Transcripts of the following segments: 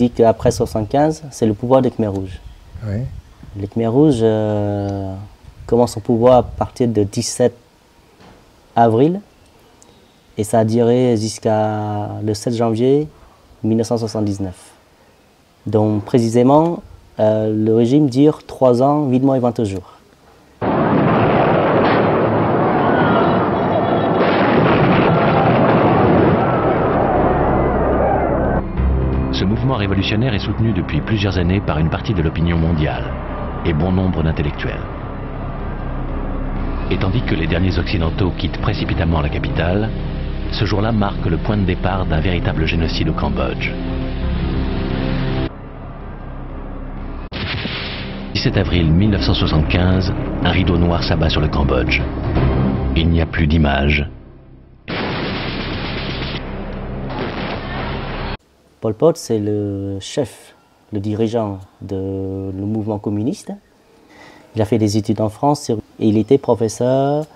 dit qu'après 75, c'est le pouvoir des Khmer rouges. Oui. Les Khmer rouges euh, commencent son pouvoir à partir de 17 avril et ça a duré jusqu'à le 7 janvier 1979. Donc précisément, euh, le régime dure 3 ans, 8 mois et 20 jours. Ce mouvement révolutionnaire est soutenu depuis plusieurs années par une partie de l'opinion mondiale et bon nombre d'intellectuels. Et tandis que les derniers occidentaux quittent précipitamment la capitale, ce jour-là marque le point de départ d'un véritable génocide au Cambodge. 17 avril 1975, un rideau noir s'abat sur le Cambodge. Il n'y a plus d'images, Pol Pot, c'est le chef, le dirigeant du mouvement communiste. Il a fait des études en France et il était professeur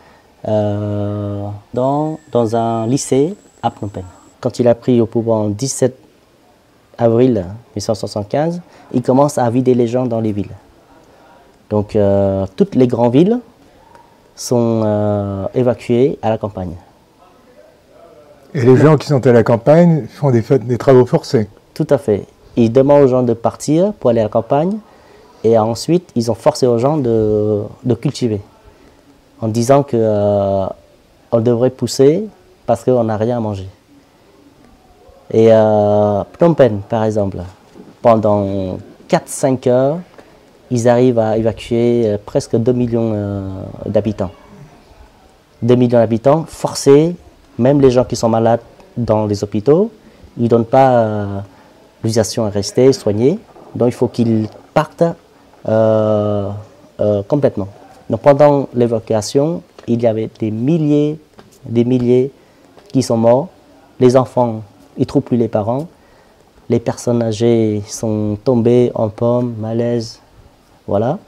euh, dans, dans un lycée à Phnom Penh. Quand il a pris au pouvoir le 17 avril 1975, il commence à vider les gens dans les villes. Donc euh, toutes les grandes villes sont euh, évacuées à la campagne. Et les gens qui sont à la campagne font des, travaux forcés. Tout à fait. Ils demandent aux gens de partir pour aller à la campagne et ensuite ils ont forcé aux gens de, cultiver en disant qu'on euh, devrait pousser parce qu'on n'a rien à manger. Et euh, Phnom Penh, par exemple, pendant 4-5 heures, ils arrivent à évacuer euh, presque 2 millions euh, d'habitants. 2 millions d'habitants forcés même les gens qui sont malades dans les hôpitaux, ils ne donnent pas euh, l'utilisation à rester, soigner. Donc il faut qu'ils partent euh, euh, complètement. Donc pendant l'évacuation, il y avait des milliers, des milliers qui sont morts. Les enfants, ils ne trouvent plus les parents. Les personnes âgées sont tombées en pommes, malaise. Voilà.